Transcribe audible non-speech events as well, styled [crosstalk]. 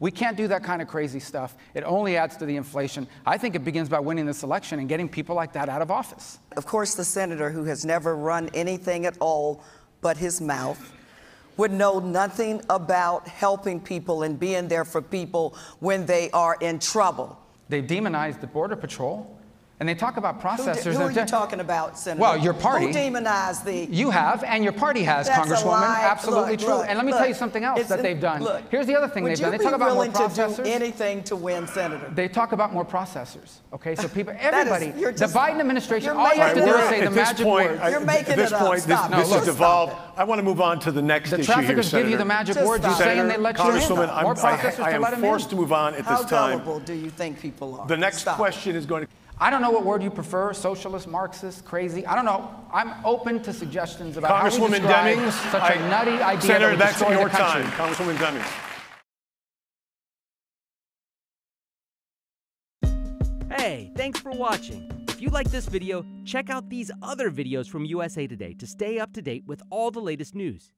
We can't do that kind of crazy stuff. It only adds to the inflation. I think it begins by winning this election and getting people like that out of office. Of course, the senator who has never run anything at all but his mouth would know nothing about helping people and being there for people when they are in trouble. They demonized the Border Patrol. And they talk about Who, processors. di- who are you talking about, Senator? Well, your party. Who demonized the? You have, and your party has, That's Congresswoman. Absolutely Look, true. look, and let me look. tell you something else that they've done. look, Here's the other thing they've done. They talk about more willing to do anything to win, Senator? They talk about more processors. Okay, so people, [laughs] everybody, you're the just- Biden administration, you're all you have to making do it is up. say the at this magic point, word. I- You're making at this it up. point, Stop this, it. this Just is devolved. it. I want to move on to the next The issue here, traffickers give you the magic words. You're saying they let you in. Congresswoman, I'm, I, processors I to am forced to move on at this time. How gullible do you think people are? The next question is going to. I don't know what word you prefer, socialist, Marxist, crazy. I don't know. I'm open to suggestions about how we describe Demings, such I- a nutty idea Senator, that that's your the time. Congresswoman Demings. Hey, thanks for watching. If you like this video, check out these other videos from USA Today to stay up to date with all the latest news.